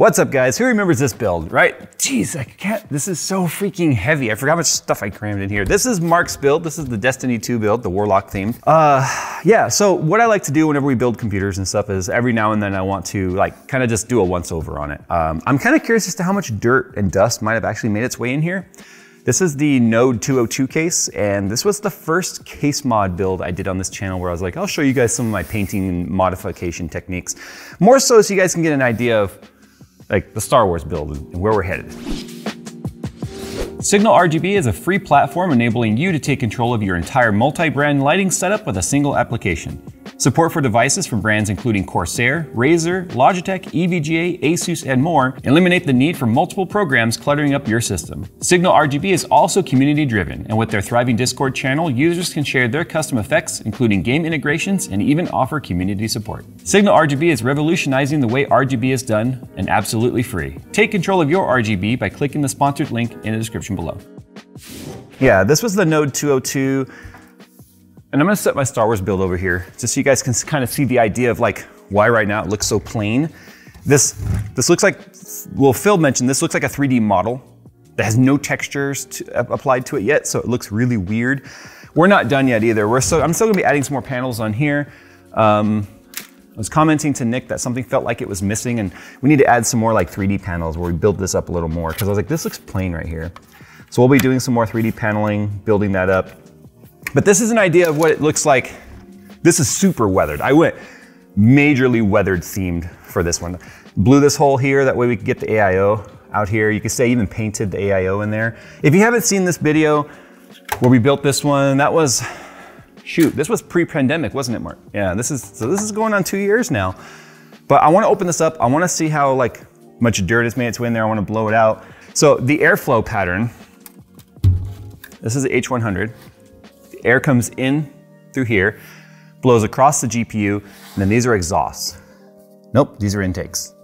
What's up guys? Who remembers this build, right? Jeez, I can't, this is so freaking heavy. I forgot how much stuff I crammed in here. This is Mark's build. This is the Destiny 2 build, the Warlock theme. Uh, yeah, so what I like to do whenever we build computers and stuff is every now and then I want to like kind of just do a once over on it. Um, I'm kind of curious as to how much dirt and dust might have actually made its way in here. This is the Node 202 case, and this was the first case mod build I did on this channel where I was like, I'll show you guys some of my painting and modification techniques. More so so you guys can get an idea of like the Star Wars build and where we're headed. Signal RGB is a free platform enabling you to take control of your entire multi-brand lighting setup with a single application. Support for devices from brands including Corsair, Razer, Logitech, EVGA, Asus, and more eliminate the need for multiple programs cluttering up your system. Signal RGB is also community driven, and with their thriving Discord channel, users can share their custom effects, including game integrations, and even offer community support. Signal RGB is revolutionizing the way RGB is done and absolutely free. Take control of your RGB by clicking the sponsored link in the description below. Yeah, this was the Node 202 and I'm gonna set my Star Wars build over here, just so you guys can kind of see the idea of like why right now it looks so plain. This, this looks like, well, Phil mentioned this looks like a 3D model that has no textures to, uh, applied to it yet, so it looks really weird. We're not done yet either. We're so, I'm still gonna be adding some more panels on here. Um, I was commenting to Nick that something felt like it was missing and we need to add some more like 3D panels where we build this up a little more because I was like, this looks plain right here. So we'll be doing some more 3D paneling, building that up. But this is an idea of what it looks like. This is super weathered. I went majorly weathered themed for this one. Blew this hole here, that way we could get the AIO out here. You could say even painted the AIO in there. If you haven't seen this video where we built this one, that was, shoot, this was pre-pandemic, wasn't it, Mark? Yeah, this is, so this is going on two years now. But I wanna open this up. I wanna see how like much dirt has made its way in there. I wanna blow it out. So the airflow pattern, this is the H100 air comes in through here, blows across the GPU, and then these are exhausts. Nope, these are intakes.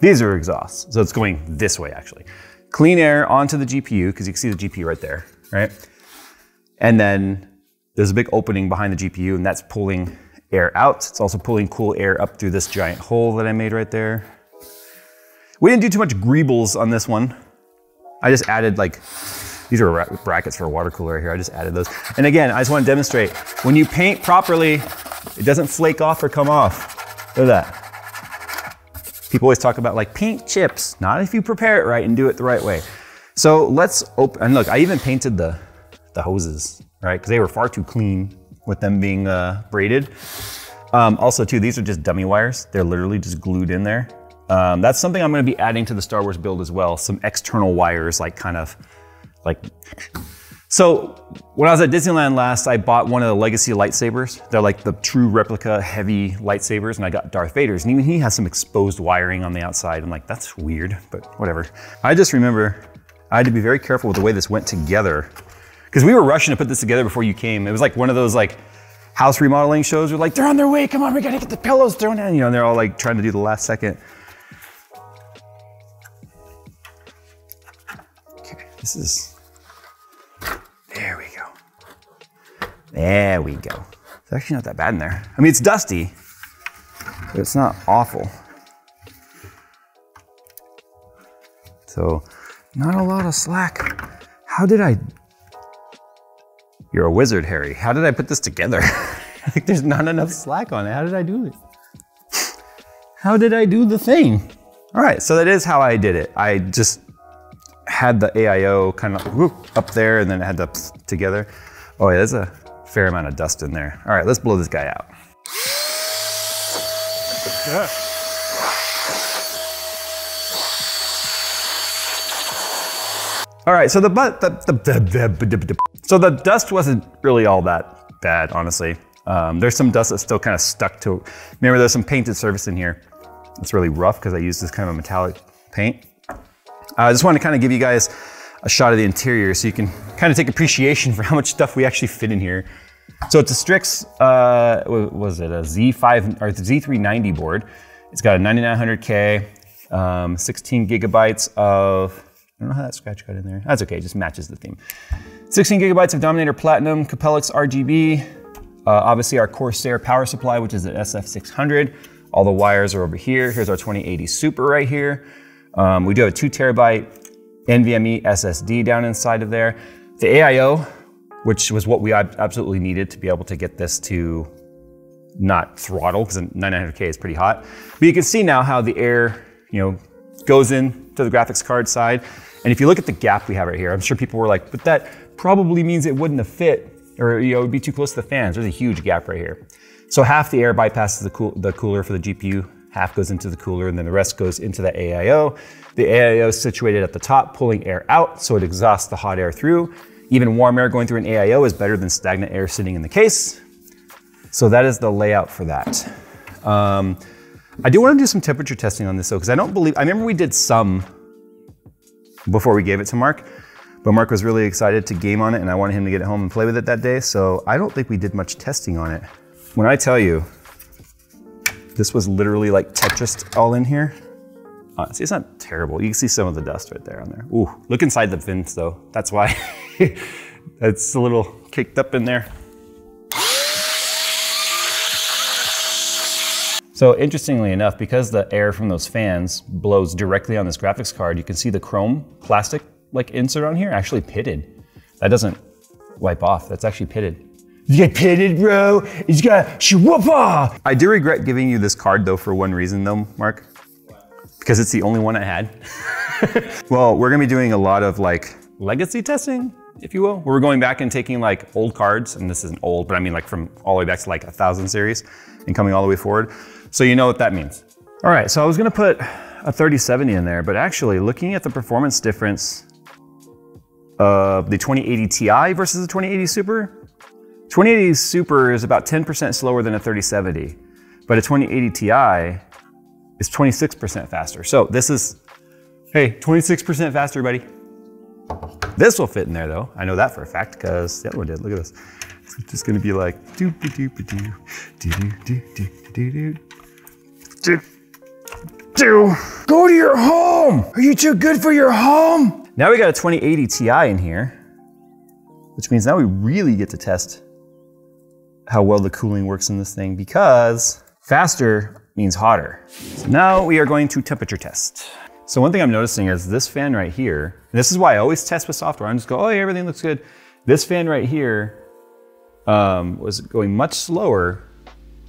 These are exhausts, so it's going this way actually. Clean air onto the GPU, because you can see the GPU right there, right? And then there's a big opening behind the GPU, and that's pulling air out. It's also pulling cool air up through this giant hole that I made right there. We didn't do too much greebles on this one. I just added like these are brackets for a water cooler right here. I just added those. And again, I just want to demonstrate, when you paint properly, it doesn't flake off or come off. Look at that. People always talk about like paint chips, not if you prepare it right and do it the right way. So let's open, and look, I even painted the, the hoses, right? Because they were far too clean with them being uh, braided. Um, also too, these are just dummy wires. They're literally just glued in there. Um, that's something I'm gonna be adding to the Star Wars build as well. Some external wires, like kind of like, so when I was at Disneyland last, I bought one of the Legacy lightsabers. They're like the true replica heavy lightsabers, and I got Darth Vader's, and even he has some exposed wiring on the outside. I'm like, that's weird, but whatever. I just remember I had to be very careful with the way this went together, because we were rushing to put this together before you came. It was like one of those like house remodeling shows. We're like, they're on their way. Come on, we gotta get the pillows thrown in. You know, and they're all like trying to do the last second. Okay, this is there we go. There we go. It's actually not that bad in there. I mean, it's dusty, but it's not awful. So, not a lot of slack. How did I? You're a wizard, Harry. How did I put this together? like, there's not enough slack on it. How did I do it? How did I do the thing? All right, so that is how I did it. I just had the AIO kind of whoop, up there and then it had the together. Oh yeah, there's a fair amount of dust in there. All right, let's blow this guy out. Yeah. All right, so the, the, the, the, so the dust wasn't really all that bad, honestly. Um, there's some dust that's still kind of stuck to, remember there's some painted surface in here. It's really rough because I used this kind of a metallic paint. I just want to kind of give you guys a shot of the interior so you can kind of take appreciation for how much stuff we actually fit in here. So it's a Strix, uh, was it a Z5 or Z390 board. It's got a 9900K, um, 16 gigabytes of, I don't know how that scratch got in there. That's okay, just matches the theme. 16 gigabytes of Dominator Platinum, Capellix RGB, uh, obviously our Corsair power supply, which is an SF600, All the wires are over here. Here's our 2080 Super right here. Um, we do have a two terabyte NVMe SSD down inside of there. The AIO, which was what we absolutely needed to be able to get this to not throttle because 9900K is pretty hot. But you can see now how the air, you know, goes in to the graphics card side. And if you look at the gap we have right here, I'm sure people were like, but that probably means it wouldn't have fit or you know, it would be too close to the fans. There's a huge gap right here. So half the air bypasses the, cool, the cooler for the GPU, half goes into the cooler, and then the rest goes into the AIO. The AIO is situated at the top, pulling air out, so it exhausts the hot air through. Even warm air going through an AIO is better than stagnant air sitting in the case. So that is the layout for that. Um, I do want to do some temperature testing on this though, because I don't believe, I remember we did some before we gave it to Mark, but Mark was really excited to game on it and I wanted him to get it home and play with it that day. So I don't think we did much testing on it. When I tell you, this was literally like Tetris all in here. Uh, see, it's not terrible. You can see some of the dust right there on there. Ooh, look inside the vents though. That's why it's a little caked up in there. So interestingly enough, because the air from those fans blows directly on this graphics card, you can see the chrome plastic like insert on here actually pitted. That doesn't wipe off, that's actually pitted. You get pitted, bro. You got shwoopa. Ah. I do regret giving you this card though for one reason though, Mark. Because it's the only one I had. well, we're gonna be doing a lot of like legacy testing, if you will. We're going back and taking like old cards, and this isn't old, but I mean like from all the way back to like a thousand series and coming all the way forward. So you know what that means. All right, so I was gonna put a 3070 in there, but actually looking at the performance difference of the 2080 Ti versus the 2080 Super, 2080 Super is about 10% slower than a 3070, but a 2080 Ti is 26% faster. So this is, hey, 26% faster, buddy. This will fit in there though. I know that for a fact because the other one did. Look at this. It's just gonna be like doo doo doo doo doo doo doo doo doo doo do, do. Go to your home. Are you too good for your home? Now we got a 2080 Ti in here, which means now we really get to test how well the cooling works in this thing because faster means hotter. So now we are going to temperature test. So one thing I'm noticing is this fan right here, this is why I always test with software. I'm just go, oh, yeah, everything looks good. This fan right here um, was going much slower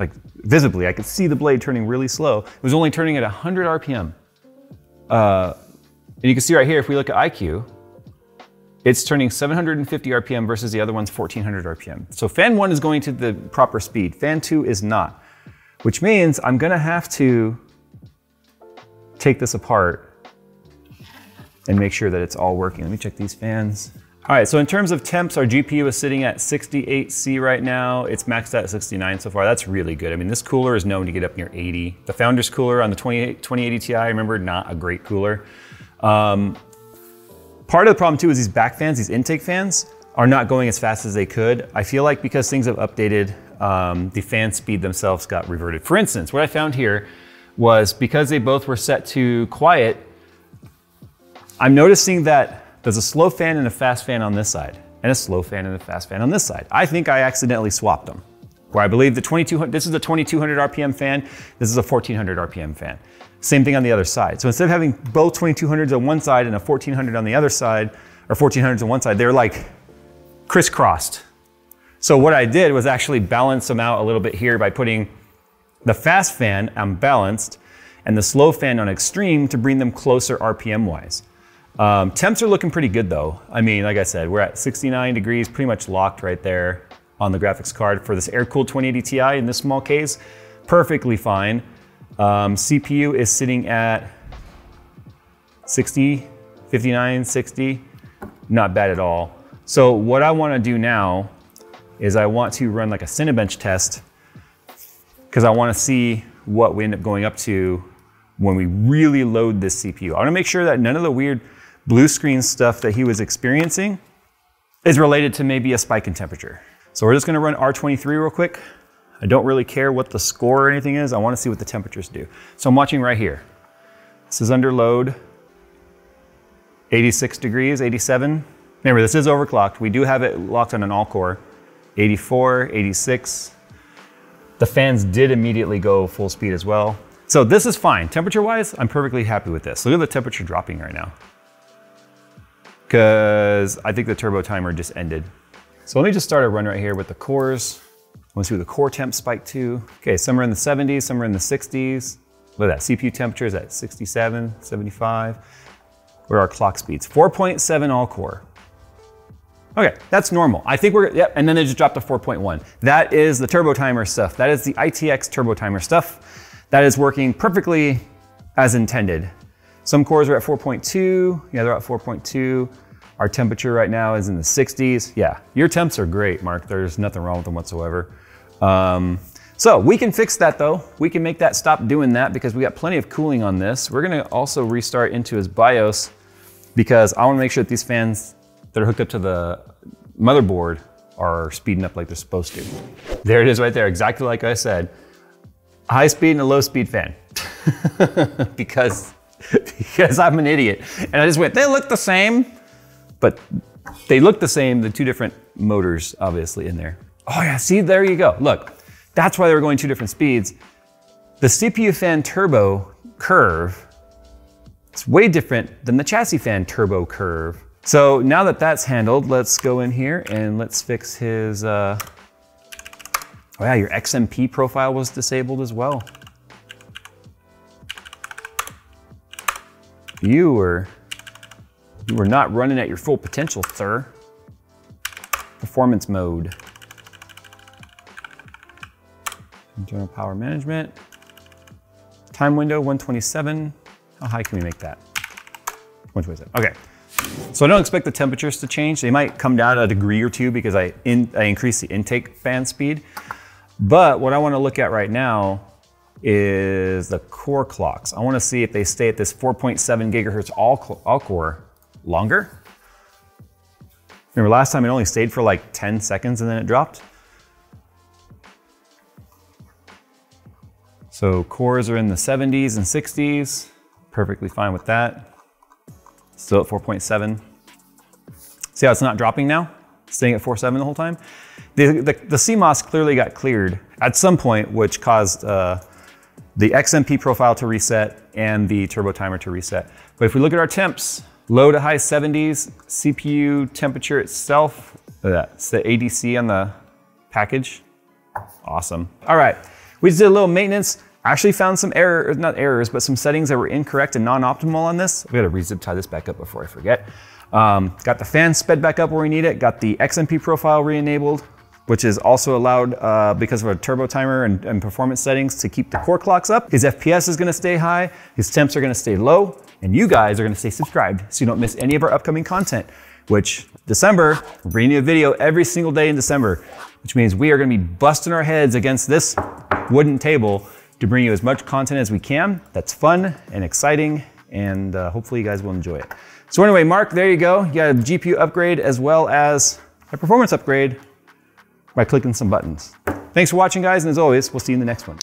like visibly. I could see the blade turning really slow. It was only turning at 100 RPM. Uh, and you can see right here, if we look at iCUE, it's turning 750 RPM versus the other one's 1400 RPM. So fan one is going to the proper speed. Fan two is not, which means I'm gonna have to take this apart and make sure that it's all working. Let me check these fans. All right, so in terms of temps, our GPU is sitting at 68C right now. It's maxed out at 69 so far. That's really good. I mean, this cooler is known to get up near 80. The Founders cooler on the 2080 Ti, I remember, not a great cooler. Um, part of the problem too is these back fans, these intake fans, are not going as fast as they could. I feel like because things have updated, um, the fan speed themselves got reverted. For instance, what I found here was because they both were set to quiet, I'm noticing that there's a slow fan and a fast fan on this side, and a slow fan and a fast fan on this side. I think I accidentally swapped them. Where I believe the 2200, this is a 2200 RPM fan, this is a 1400 RPM fan. Same thing on the other side. So instead of having both 2200s on one side and a 1400 on the other side, or 1400s on one side, they're like crisscrossed. So what I did was actually balance them out a little bit here by putting the fast fan on balanced and the slow fan on extreme to bring them closer RPM wise. Um, temps are looking pretty good though. I mean, like I said, we're at 69 degrees, pretty much locked right there on the graphics card for this air-cooled 2080 Ti in this small case. Perfectly fine. Um, CPU is sitting at 60, 59, 60. Not bad at all. So what I wanna do now is I want to run like a Cinebench test because I wanna see what we end up going up to when we really load this CPU. I wanna make sure that none of the weird blue screen stuff that he was experiencing is related to maybe a spike in temperature. So we're just gonna run R23 real quick. I don't really care what the score or anything is. I wanna see what the temperatures do. So I'm watching right here. This is under load, 86 degrees, 87. Remember, this is overclocked. We do have it locked on an all core. 84, 86. The fans did immediately go full speed as well. So this is fine. Temperature wise, I'm perfectly happy with this. Look at the temperature dropping right now. Because I think the turbo timer just ended. So let me just start a run right here with the cores. To see what the core temp spike to. Okay, somewhere in the 70s, somewhere in the 60s. Look at that, CPU temperature is at 67, 75. What are our clock speeds? 4.7 all core. Okay, that's normal. I think we're, yep, and then they just dropped to 4.1. That is the turbo timer stuff. That is the ITX turbo timer stuff. That is working perfectly as intended. Some cores are at 4.2. Yeah, they're at 4.2. Our temperature right now is in the 60s. Yeah, your temps are great, Mark. There's nothing wrong with them whatsoever. Um, so we can fix that though. We can make that stop doing that because we got plenty of cooling on this. We're gonna also restart into his BIOS because I wanna make sure that these fans that are hooked up to the motherboard are speeding up like they're supposed to. There it is right there, exactly like I said. High speed and a low speed fan. because, because I'm an idiot. And I just went, they look the same, but they look the same, the two different motors obviously in there. Oh yeah, see, there you go. Look, that's why they were going two different speeds. The CPU fan turbo curve, it's way different than the chassis fan turbo curve. So now that that's handled, let's go in here and let's fix his, uh, oh yeah, your XMP profile was disabled as well. Were, you were not running at your full potential, sir. Performance mode. Internal power management. Time window 127. How high can we make that? 127, okay. So I don't expect the temperatures to change. They might come down a degree or two because I, in, I increase the intake fan speed. But what I wanna look at right now is the core clocks. I wanna see if they stay at this 4.7 gigahertz all, all core longer. Remember last time it only stayed for like 10 seconds and then it dropped? So cores are in the 70s and 60s, perfectly fine with that. Still at 4.7. See how it's not dropping now? Staying at 4.7 the whole time? The, the, the, CMOS clearly got cleared at some point, which caused uh, the XMP profile to reset and the turbo timer to reset. But if we look at our temps, low to high 70s, CPU temperature itself, that's the ADC on the package. Awesome. All right, we just did a little maintenance. Actually found some errors, not errors, but some settings that were incorrect and non-optimal on this. We gotta rezip tie this back up before I forget. Um, got the fan sped back up where we need it, got the XMP profile re-enabled, which is also allowed uh, because of a turbo timer and, and, performance settings to keep the core clocks up. His FPS is gonna stay high, his temps are gonna stay low, and you guys are gonna stay subscribed so you don't miss any of our upcoming content, which December, we're bringing you a video every single day in December, which means we are gonna be busting our heads against this wooden table to bring you as much content as we can that's fun and exciting, and uh, hopefully you guys will enjoy it. So anyway, Mark, there you go. You got a GPU upgrade as well as a performance upgrade by clicking some buttons. Thanks for watching, guys, and as always, we'll see you in the next one.